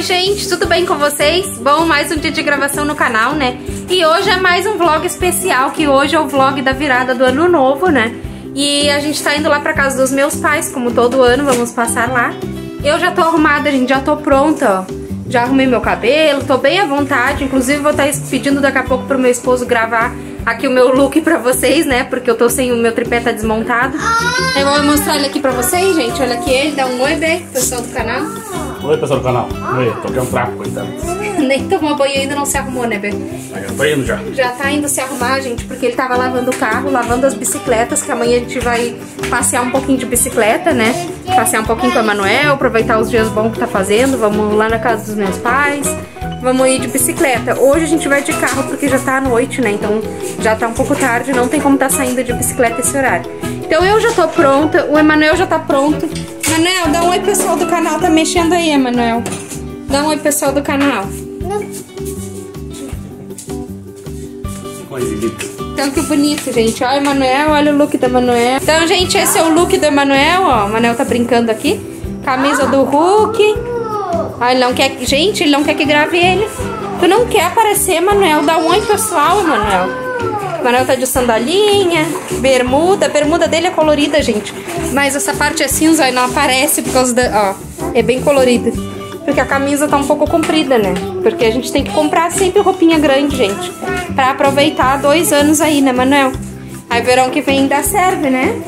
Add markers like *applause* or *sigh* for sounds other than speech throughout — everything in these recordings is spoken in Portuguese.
Oi, gente, tudo bem com vocês? Bom, mais um dia de gravação no canal, né? E hoje é mais um vlog especial, que hoje é o vlog da virada do ano novo, né? E a gente tá indo lá pra casa dos meus pais, como todo ano, vamos passar lá. Eu já tô arrumada, gente, já tô pronta, ó. Já arrumei meu cabelo, tô bem à vontade, inclusive vou estar tá pedindo daqui a pouco pro meu esposo gravar aqui o meu look pra vocês, né? Porque eu tô sem o meu tripé tá desmontado. Eu vou mostrar ele aqui pra vocês, gente. Olha aqui ele, dá um oi, Bê, pessoal do canal. Oi, pessoal do canal. Oi, toquei um trapo, coitado. *laughs* Nem tomou banho ainda, não se arrumou, né, Bê? Já tô indo já. Já tá indo se arrumar, gente, porque ele tava lavando o carro, lavando as bicicletas, que amanhã a gente vai passear um pouquinho de bicicleta, né? Passear um pouquinho com a Manuel, aproveitar os dias bons que tá fazendo. Vamos lá na casa dos meus pais. Vamos ir de bicicleta. Hoje a gente vai de carro porque já tá à noite, né? Então já tá um pouco tarde, não tem como tá saindo de bicicleta esse horário. Então eu já tô pronta, o Emanuel já tá pronto. Emanuel, dá um oi pessoal do canal, tá mexendo aí, Emanuel. Dá um oi pessoal do canal. Então que bonito, gente. Olha o Emanuel, olha o look do Emanuel. Então, gente, esse é o look do Emanuel, ó. O Emanuel tá brincando aqui. Camisa do Hulk. Ah, ele não quer. Gente, ele não quer que grave ele. Tu não quer aparecer, Manuel? Dá um oi pessoal, Manuel. Manuel tá de sandalinha, bermuda. A bermuda dele é colorida, gente. Mas essa parte é cinza e não aparece por causa da. Ó, é bem colorida. Porque a camisa tá um pouco comprida, né? Porque a gente tem que comprar sempre roupinha grande, gente. Pra aproveitar dois anos aí, né, Manuel? Aí verão que vem ainda serve, né?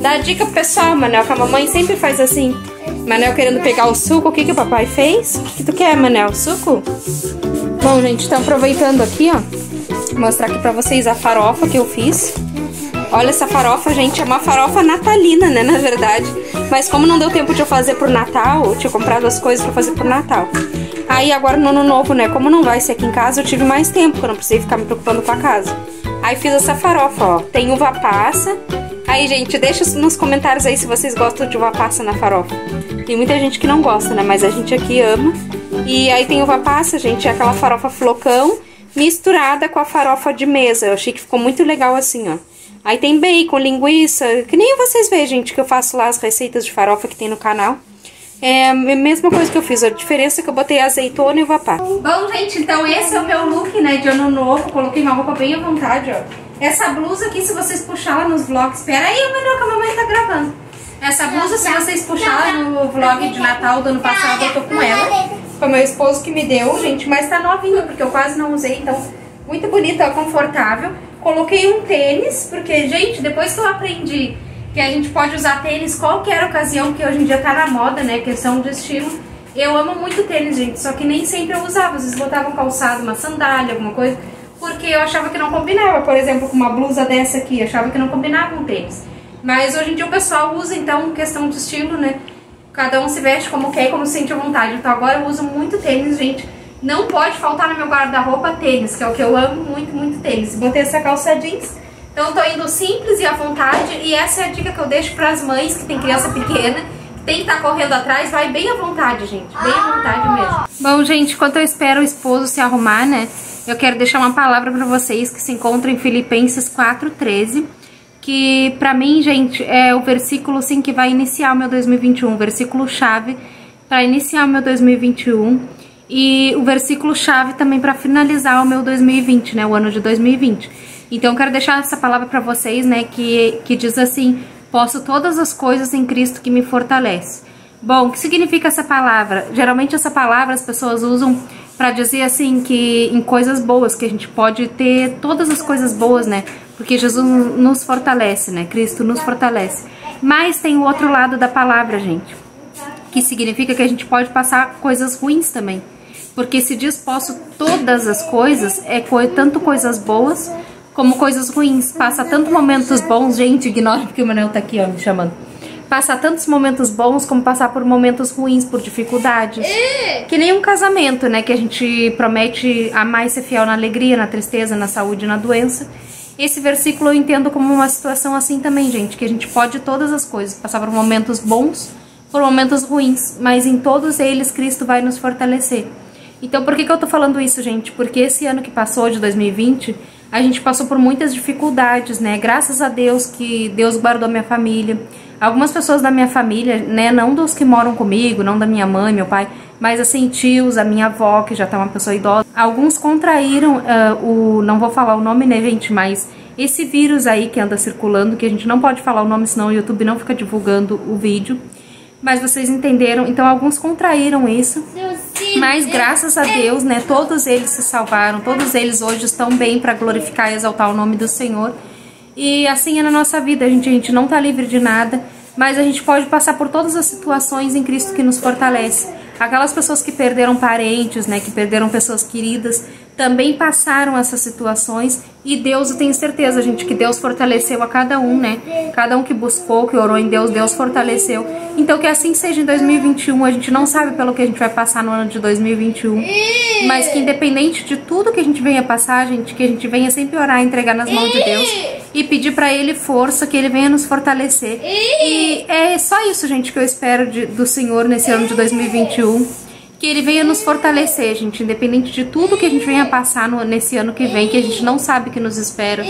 Dá dica pro pessoal, Manuel, que a mamãe sempre faz assim. Manel querendo pegar o suco. O que, que o papai fez? O que, tu quer, Manel? Suco? Bom, gente, estão aproveitando aqui, ó. Mostrar aqui pra vocês a farofa que eu fiz. Olha essa farofa, gente. É uma farofa natalina, né, na verdade. Mas como não deu tempo de eu fazer pro Natal, eu tinha comprado as coisas pra fazer pro Natal. Aí agora no ano novo, né, como não vai ser aqui em casa, eu tive mais tempo, que eu não precisei ficar me preocupando com a casa. Aí fiz essa farofa, ó. Tem uva passa. Aí, gente, deixa nos comentários aí se vocês gostam de uva passa na farofa. Tem muita gente que não gosta, né? Mas a gente aqui ama. E aí tem uva passa, gente, é aquela farofa flocão misturada com a farofa de mesa. Eu achei que ficou muito legal assim, ó. Aí tem bacon, linguiça, que nem vocês veem, gente, que eu faço lá as receitas de farofa que tem no canal. É a mesma coisa que eu fiz, a diferença é que eu botei azeitona e uva. Bom, gente, então esse é o meu look, né, de ano novo. Coloquei uma roupa bem à vontade, ó. Essa blusa aqui, se vocês puxarem nos vlogs... Espera aí, menor, que a mamãe tá gravando. Essa blusa, se vocês puxarem no vlog de Natal do ano passado, eu tô com ela. Foi meu esposo que me deu, gente, mas tá novinha, porque eu quase não usei, então muito bonita, confortável. Coloquei um tênis, porque, gente, depois que eu aprendi que a gente pode usar tênis qualquer ocasião, que hoje em dia tá na moda, né, questão de estilo, eu amo muito tênis, gente, só que nem sempre eu usava. Às vezes botava um calçado, uma sandália, alguma coisa, porque eu achava que não combinava. Por exemplo, com uma blusa dessa aqui, achava que não combinava um tênis. Mas hoje em dia o pessoal usa, então, questão de estilo, né? Cada um se veste como quer e como sente à vontade. Então agora eu uso muito tênis, gente. Não pode faltar no meu guarda-roupa tênis, que é o que eu amo muito, muito tênis. Botei essa calça jeans. Então tô indo simples e à vontade. E essa é a dica que eu deixo para as mães que tem criança pequena. Que tem que estar tá correndo atrás, vai bem à vontade, gente. Bem à vontade mesmo. Bom, gente, enquanto eu espero o esposo se arrumar, né? Eu quero deixar uma palavra para vocês que se encontra em Filipenses 4,13 que para mim, gente, é o versículo sim que vai iniciar o meu 2021, versículo chave para iniciar o meu 2021 e o versículo chave também para finalizar o meu 2020, né, o ano de 2020. Então eu quero deixar essa palavra para vocês, né, que que diz assim: "Posso todas as coisas em Cristo que me fortalece". Bom, o que significa essa palavra? Geralmente essa palavra as pessoas usam para dizer assim que em coisas boas que a gente pode ter todas as coisas boas, né? Porque Jesus nos fortalece, né? Cristo nos fortalece. Mas tem o outro lado da palavra, gente, que significa que a gente pode passar coisas ruins também. Porque se diz posso todas as coisas, é tanto coisas boas como coisas ruins. Passa tanto momentos bons, gente, ignora porque o Manel tá aqui, ó, me chamando passar tantos momentos bons como passar por momentos ruins, por dificuldades. Que nem um casamento, né? Que a gente promete amar e ser fiel na alegria, na tristeza, na saúde na doença. Esse versículo eu entendo como uma situação assim também, gente, que a gente pode todas as coisas, passar por momentos bons, por momentos ruins, mas em todos eles Cristo vai nos fortalecer. Então, por que, que eu tô falando isso, gente? Porque esse ano que passou, de 2020, a gente passou por muitas dificuldades, né? Graças a Deus que Deus guardou minha família. Algumas pessoas da minha família, né, não dos que moram comigo, não da minha mãe, meu pai, mas assim, tios, a minha avó, que já tá uma pessoa idosa, alguns contraíram uh, o, não vou falar o nome, né, gente, mas esse vírus aí que anda circulando, que a gente não pode falar o nome, senão o YouTube não fica divulgando o vídeo. Mas vocês entenderam, então alguns contraíram isso, mas graças a Deus, né, todos eles se salvaram, todos eles hoje estão bem para glorificar e exaltar o nome do Senhor. E assim é na nossa vida, a gente, a gente não tá livre de nada, mas a gente pode passar por todas as situações em Cristo que nos fortalece. Aquelas pessoas que perderam parentes, né, que perderam pessoas queridas, também passaram essas situações e Deus, eu tenho certeza, gente, que Deus fortaleceu a cada um, né? Cada um que buscou, que orou em Deus, Deus fortaleceu. Então que assim seja em 2021, a gente não sabe pelo que a gente vai passar no ano de 2021, mas que independente de tudo que a gente venha passar, gente, que a gente venha sempre orar, entregar nas mãos de Deus e pedir para ele força, que ele venha nos fortalecer. E é só isso, gente, que eu espero de, do Senhor nesse ano de 2021 que ele venha nos fortalecer, gente, independente de tudo que a gente venha passar no, nesse ano que vem, que a gente não sabe que nos espera.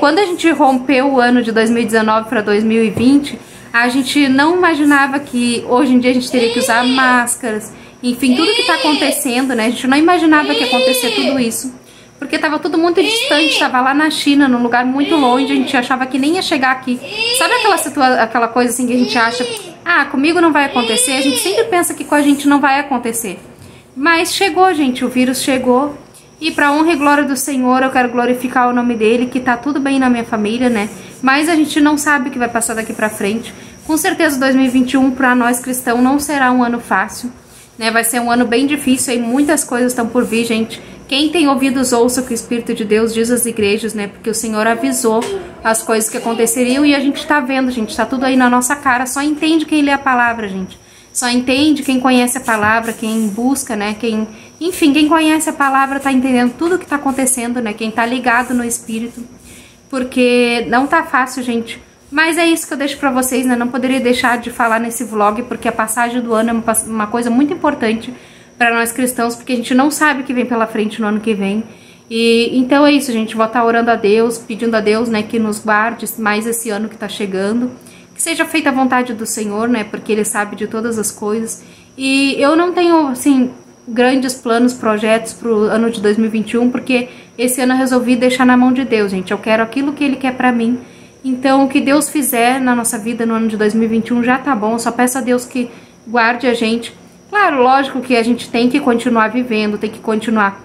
Quando a gente rompeu o ano de 2019 para 2020, a gente não imaginava que hoje em dia a gente teria que usar máscaras, enfim, tudo que está acontecendo, né? A gente não imaginava que ia acontecer tudo isso. Porque estava tudo muito distante, estava lá na China, num lugar muito longe, a gente achava que nem ia chegar aqui. Sabe aquela, aquela coisa assim que a gente acha ah, comigo não vai acontecer, a gente sempre pensa que com a gente não vai acontecer. Mas chegou, gente, o vírus chegou. E para honra e glória do Senhor, eu quero glorificar o nome dele, que tá tudo bem na minha família, né? Mas a gente não sabe o que vai passar daqui para frente. Com certeza 2021 para nós cristãos não será um ano fácil, né? Vai ser um ano bem difícil e muitas coisas estão por vir, gente. Quem tem ouvidos ouça o que o Espírito de Deus diz às igrejas, né? Porque o Senhor avisou as coisas que aconteceriam e a gente tá vendo, gente, tá tudo aí na nossa cara. Só entende quem lê a palavra, gente. Só entende quem conhece a palavra, quem busca, né? Quem, enfim, quem conhece a palavra tá entendendo tudo o que tá acontecendo, né? Quem tá ligado no Espírito. Porque não tá fácil, gente. Mas é isso que eu deixo para vocês, né? Não poderia deixar de falar nesse vlog, porque a passagem do ano é uma coisa muito importante para nós cristãos, porque a gente não sabe o que vem pela frente no ano que vem. E então é isso, gente. Vou estar orando a Deus, pedindo a Deus, né, que nos guarde mais esse ano que está chegando. Que seja feita a vontade do Senhor, né, porque Ele sabe de todas as coisas. E eu não tenho, assim, grandes planos, projetos para o ano de 2021, porque esse ano eu resolvi deixar na mão de Deus, gente. Eu quero aquilo que Ele quer para mim. Então, o que Deus fizer na nossa vida no ano de 2021 já tá bom. Eu só peço a Deus que guarde a gente Claro, lógico que a gente tem que continuar vivendo, tem que continuar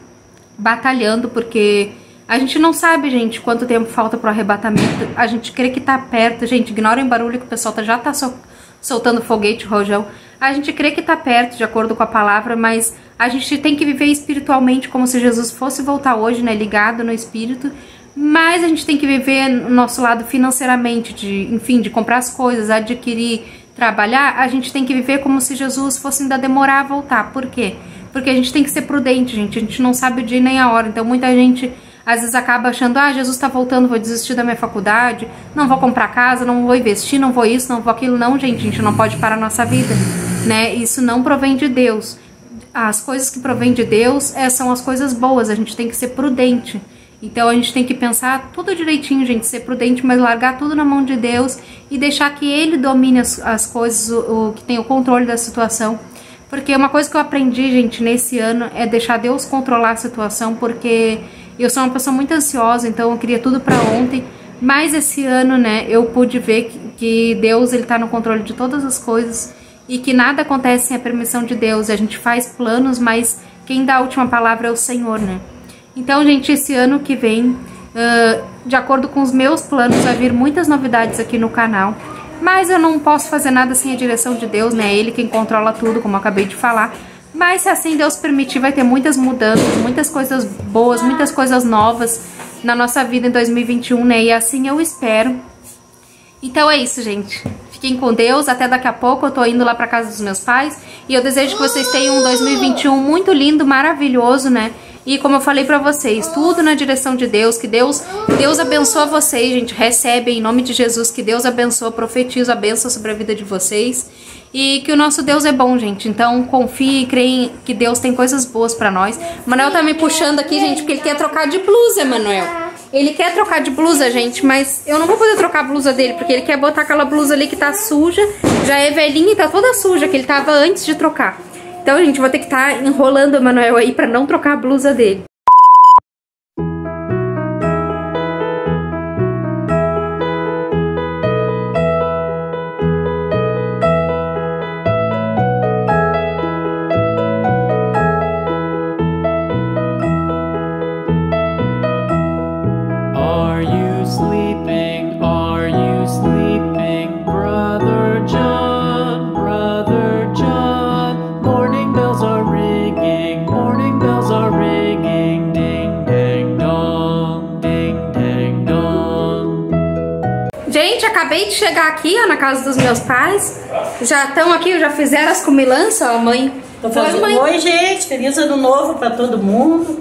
batalhando, porque a gente não sabe, gente, quanto tempo falta pro arrebatamento. A gente crê que tá perto. Gente, ignorem o barulho que o pessoal tá, já tá sol, soltando foguete, rojão. A gente crê que tá perto, de acordo com a palavra, mas a gente tem que viver espiritualmente como se Jesus fosse voltar hoje, né? Ligado no espírito. Mas a gente tem que viver no nosso lado financeiramente, de, enfim, de comprar as coisas, adquirir trabalhar, a gente tem que viver como se Jesus fosse ainda demorar a voltar. Por quê? Porque a gente tem que ser prudente, gente. A gente não sabe o dia nem a hora. Então muita gente às vezes acaba achando, ah, Jesus está voltando, vou desistir da minha faculdade, não vou comprar casa, não vou investir, não vou isso, não vou aquilo. Não, gente, a gente não pode parar a nossa vida, né? Isso não provém de Deus. As coisas que provém de Deus é, são as coisas boas, a gente tem que ser prudente. Então a gente tem que pensar tudo direitinho, gente, ser prudente, mas largar tudo na mão de Deus e deixar que Ele domine as, as coisas, o, o, que tem o controle da situação. Porque uma coisa que eu aprendi, gente, nesse ano é deixar Deus controlar a situação, porque eu sou uma pessoa muito ansiosa, então eu queria tudo para ontem. Mas esse ano, né, eu pude ver que, Deus ele tá no controle de todas as coisas e que nada acontece sem a permissão de Deus. A gente faz planos, mas quem dá a última palavra é o Senhor, né? Então, gente, esse ano que vem, uh, de acordo com os meus planos, vai vir muitas novidades aqui no canal. Mas eu não posso fazer nada sem a direção de Deus, né? É Ele quem controla tudo, como eu acabei de falar. Mas se assim Deus permitir, vai ter muitas mudanças, muitas coisas boas, muitas coisas novas na nossa vida em 2021, né? E assim eu espero. Então é isso, gente. Fiquem com Deus. Até daqui a pouco. Eu tô indo lá pra casa dos meus pais. E eu desejo que vocês tenham um 2021 muito lindo, maravilhoso, né? E como eu falei para vocês, tudo na direção de Deus, que Deus, Deus abençoa vocês, gente, recebem em nome de Jesus, que Deus abençoa, profetiza a benção sobre a vida de vocês. E que o nosso Deus é bom, gente. Então confie creem que Deus tem coisas boas para nós. Manuel tá me puxando aqui, gente, porque ele quer trocar de blusa, Manuel. Ele quer trocar de blusa, gente, mas eu não vou poder trocar a blusa dele, porque ele quer botar aquela blusa ali que tá suja, já é velhinha e tá toda suja, que ele tava antes de trocar. Então, gente, vou ter que estar tá enrolando o Emanuel aí pra não trocar a blusa dele. Casa dos meus pais. Já estão aqui, já fizeram as comilanças, ó, mãe. Tô fazendo... Oi, mãe. Oi, gente. Feliz ano novo pra todo mundo.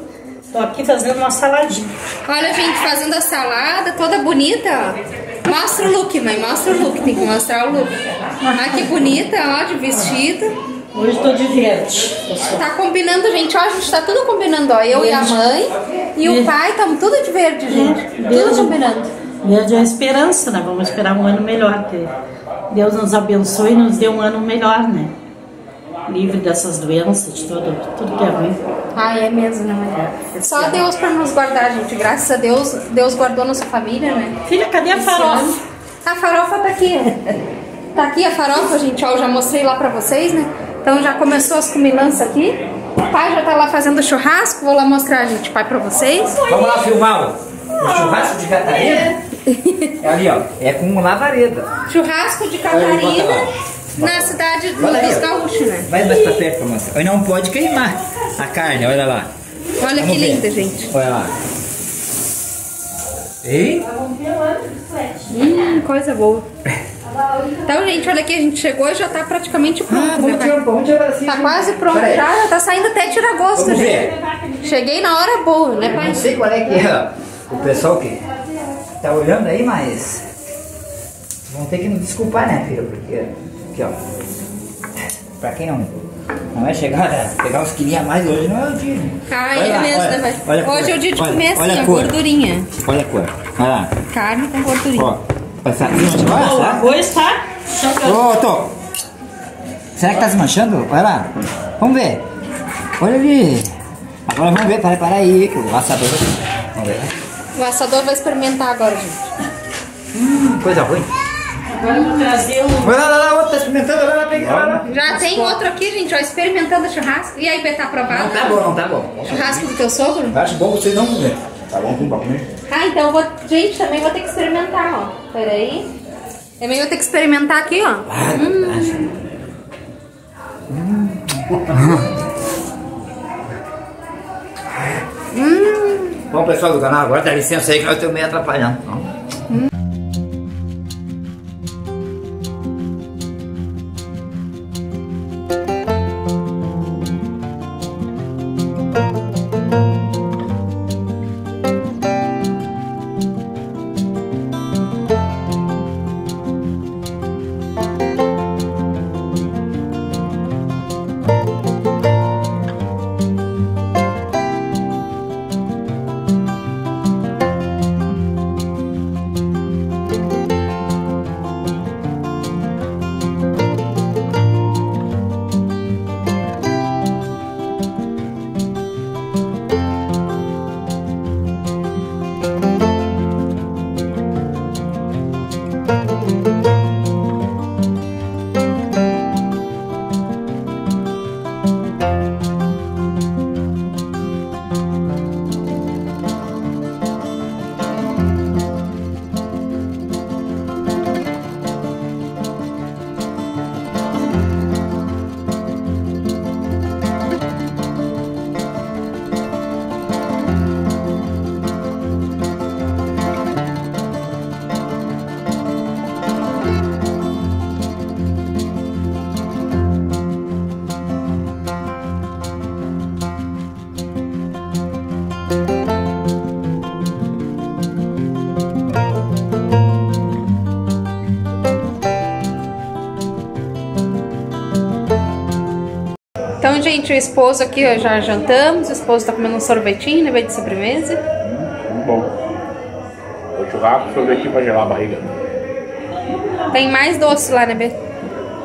Tô aqui fazendo uma saladinha. Olha, gente, fazendo a salada toda bonita, ó. Mostra o look, mãe. Mostra o look. Tem que mostrar o look. Ah, que bonita, ó, de vestido. Hoje tô de verde. Tá combinando, gente. Ó, a gente tá tudo combinando, ó. Eu verde. e a mãe e verde. o pai estamos tudo de verde, gente. É, tudo combinando. Verde é a esperança, né? Vamos esperar um ano melhor. Que Deus nos abençoe e nos dê um ano melhor, né? Livre dessas doenças, de tudo, tudo que é ruim. Ah, é mesmo, né? É, Só Deus para nos guardar, gente. Graças a Deus, Deus guardou nossa família, né? Filha, cadê a farofa? A farofa tá aqui. tá aqui a farofa, gente. Ó, eu já mostrei lá pra vocês, né? Então já começou as comilanças aqui. O pai já tá lá fazendo churrasco. Vou lá mostrar, gente, pai, pra vocês. Vamos lá filmar o churrasco de Catarina. É ali, ó. É com lavareda. Churrasco de Catarina na cidade do Gaúchos, né? Vai mais pra perto, moça. Não pode queimar a carne, olha lá. Olha Vamos que ver. linda, gente. Olha lá. E? Hum, coisa boa. Então, gente, olha aqui, a gente chegou e já tá praticamente pronto. Ah, vamos tirar, vamos tirar assim, tá quase pronto já, já tá saindo até tirar gosto, vamos gente. Ver. Cheguei na hora boa, né, pai? Não sei qual é que é o pessoal que tá olhando aí, mas vão ter que me desculpar, né, filho? Porque, aqui, ó, pra quem não, não vai chegar a pegar uns quilinhos a mais hoje, não é o dia. Ah, é mesmo, olha, né, olha Hoje é o dia de olha, comer assim, a, a gordurinha. Olha a cor, olha lá. Carne com gordurinha. Ó, essa, o arroz tá? Ô, Tô, será que tá se manchando? Olha lá, vamos ver. Olha ali. Agora vamos ver, para, para aí, que o assador Vamos ver. O assador vai experimentar agora, gente. Hum, coisa ruim. Agora eu vou trazer um. Vai lá, lá, lá, outro tá experimentando, vai lá, pega. Lá, lá. Já tem outro aqui, gente, ó, experimentando churrasco. E aí, Bê, tá aprovado? Não tá bom, não tá bom. Churrasco do teu sogro? Acho bom vocês não comer. Tá bom, com comer. Ah, então eu vou. Gente, também vou ter que experimentar, ó. Pera aí. Também vou ter que experimentar aqui, ó. Ah, hum. hum. *laughs* Bom, pessoal do canal, agora dá licença aí que eu estou meio atrapalhando. Gente, o esposo aqui, ó, já jantamos, o esposo tá comendo um sorvetinho, né, de sobremesa. Hum, bom. vácuo, sorvete pra gelar a barriga. Tem mais doce lá, né, Bê?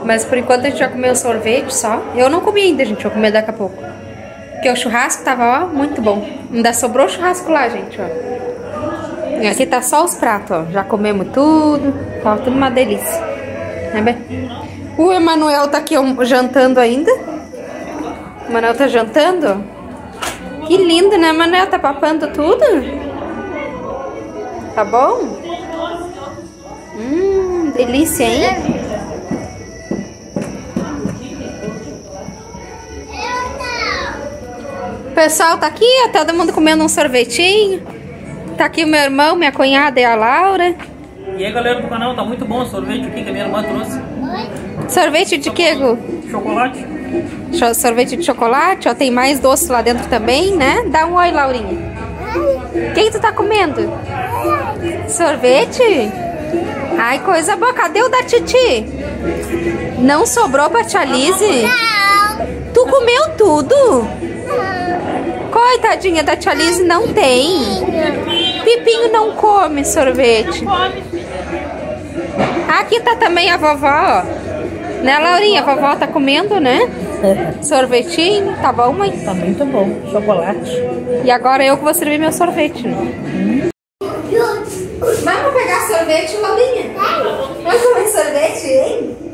Mas por enquanto a gente comer o sorvete só. Eu não comi ainda, gente. Vou comer daqui a pouco. Porque o churrasco tava, ó, muito bom. Ainda sobrou churrasco lá, gente, ó. E aqui tá só os pratos, ó. Já comemos tudo. Tá tudo uma delícia. Né, Bê? O Emanuel tá aqui ó, jantando ainda. O Emanuel tá jantando. Que lindo, né, Emanuel? Tá papando tudo? Tá bom? Hum, delícia, hein? O pessoal tá aqui, ó, todo mundo comendo um sorvetinho. Tá aqui o meu irmão, minha cunhada e a Laura. E aí galera do canal, tá muito bom o sorvete aqui que a minha irmã trouxe. Sorvete de quê, Gu? Chocolate. Sorvete de chocolate, ó, tem mais doce lá dentro também, né? Dá um oi, Laurinha. O que, que tu tá comendo? Sorvete? Ai, coisa boa. Cadê o da Titi? Não sobrou pra tia Lise? Tu comeu tudo? Coitadinha da tia Lise, não tem. Pipinho não come sorvete. Aqui tá também a vovó, ó. Né, Laurinha? A vovó tá comendo, né? Sorvetinho, tá bom, mãe? Tá muito bom. Chocolate. E agora eu que vou servir meu sorvete, né? Vamos pegar sorvete, Laurinha? Vamos comer sorvete, hein?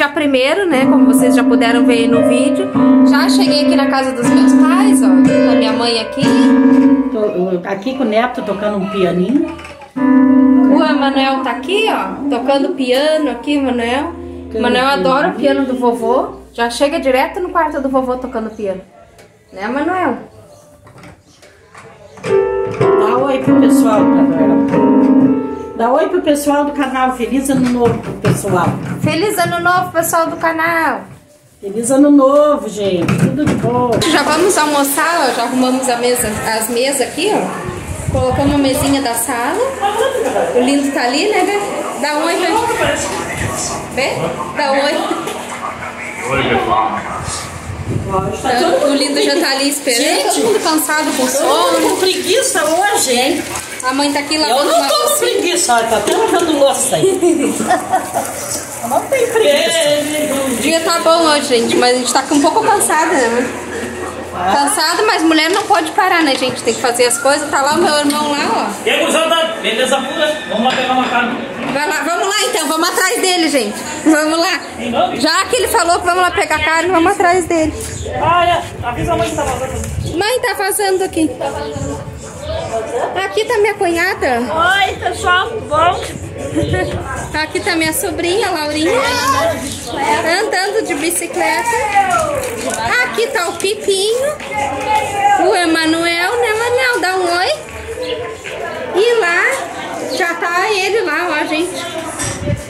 Dia primeiro, né? Como vocês já puderam ver aí no vídeo. Já cheguei aqui na casa dos meus pais, ó. Minha mãe aqui. Tô- aqui com o neto tocando um pianinho. O Emanuel tá aqui, ó. Tocando piano aqui, Emanuel. Manuel adora o piano do vovô. Já chega direto no quarto do vovô tocando piano. Né, Manuel? Dá oi pro pessoal, Gabriela. Dá oi pro pessoal do canal. Feliz ano novo pro pessoal. Feliz ano novo, pessoal do canal. Feliz ano novo, gente. Tudo de bom. Já vamos almoçar, ó. Já arrumamos a mesa, as mesas aqui, ó. Colocamos a mesinha da sala. O lindo tá ali, né, Bê? Dá um oi gente. Vê? Dá um oi. Oi, pessoal. Então, o lindo já tá ali esperando. Gente. Todo mundo cansado com sono. com preguiça hoje, hein? A mãe tá aqui Eu lavando não uma tô com preguiça, olha, tá até lavando louça aí. Eu não *laughs* tenho preguiça. O dia tá bom hoje, gente, mas a gente tá um pouco cansada, né? Cansado, mas mulher não pode parar, né, gente? Tem que fazer as coisas. Tá lá o meu irmão lá, E aí, gurizada, beleza pura? Vamos lá pegar uma carne. ó. Vai lá, vamos lá então, vamos atrás dele, gente. Vamos lá. Já que ele falou que vamos lá pegar carne, vamos atrás dele. Ah, é. Avisa a mãe que tá vazando. Mãe, tá vazando aqui. Aqui tá minha cunhada. Oi, pessoal, tudo bom? Aqui tá minha sobrinha, Laurinha. Andando de bicicleta. Aqui tá o Pipinho. O Emanuel, né, Emanuel? Dá um oi. E lá, já tá ele lá, ó, gente.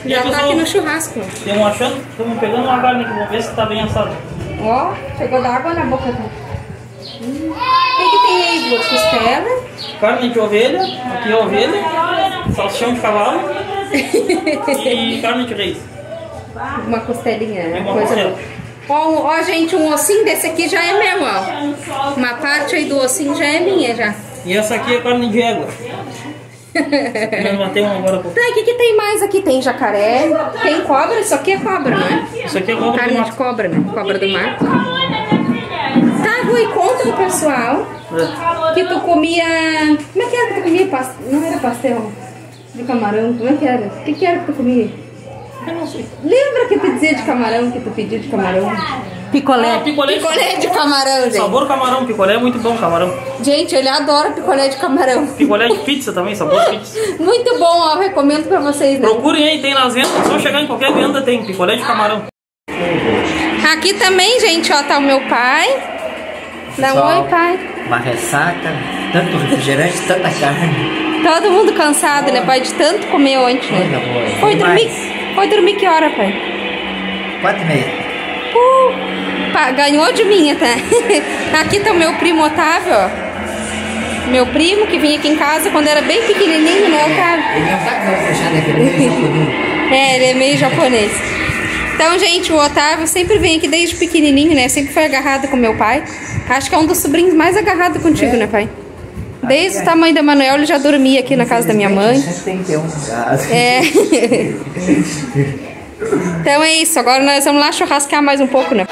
Já tá aqui no churrasco. Estamos achando, estamos pegando uma carne aqui, vamos ver se tá bem assado. Ó, chegou da água na boca. Tá? Hum. O que, que tem aí? Costela. Carne de ovelha, aqui é ovelha, salsichão de cavalo e carne de reis. Uma costelinha, né? Uma Coisa costela. boa. Ó, ó, gente, um ossinho desse aqui já é meu, ó. Uma parte aí do ossinho já é minha, já. E essa aqui é carne de égua. *laughs* Matei uma agora há pouco. Tá, o que, que tem mais aqui? Tem jacaré, tem cobra, isso aqui é cobra, não é? Isso aqui é cobra Carne de mato. cobra, né? Cobra do mar. Tá, Rui, conta pro pessoal É. que tu comia. Como é que era que tu comia? Não era pastel de camarão, como é que era? O que, que era que tu comia? Eu não sei. Lembra que tu dizia de camarão, que tu pediu de camarão? Picolé. Ah, picolé. Picolé de camarão, gente. Sabor camarão, picolé é muito bom camarão. Gente, ele adora picolé de camarão. Picolé de pizza também, sabor pizza. *laughs* Muito bom, ó. Recomendo pra vocês, né? Procurem aí, tem nas vendas, só chegar em qualquer venda tem picolé de camarão. Aqui também, gente, ó, tá o meu pai. Dá um oi, pai. Uma ressaca, tanto refrigerante, tanta carne. Todo mundo cansado, né, pai? De tanto comer ontem, Coisa né? boa. Foi dormir, foi dormir que hora, pai? Quatro e meia. Uh, pá, ganhou de mim até. *laughs* Aqui tá o meu primo Otávio, ó. Meu primo que vinha aqui em casa quando era bem pequenininho, né, Otávio? Ele não tá com o fechado aqui, ele é japonês. *laughs* É, ele é meio japonês. Então, gente, o Otávio sempre vem aqui desde pequenininho, né? Sempre foi agarrado com meu pai. Acho que é um dos sobrinhos mais agarrado contigo, né, pai? Desde o tamanho da Manuel, ele já dormia aqui na casa da minha mãe. Tem que ter um. É. *laughs* então é isso. Agora nós vamos lá churrascar mais um pouco, né?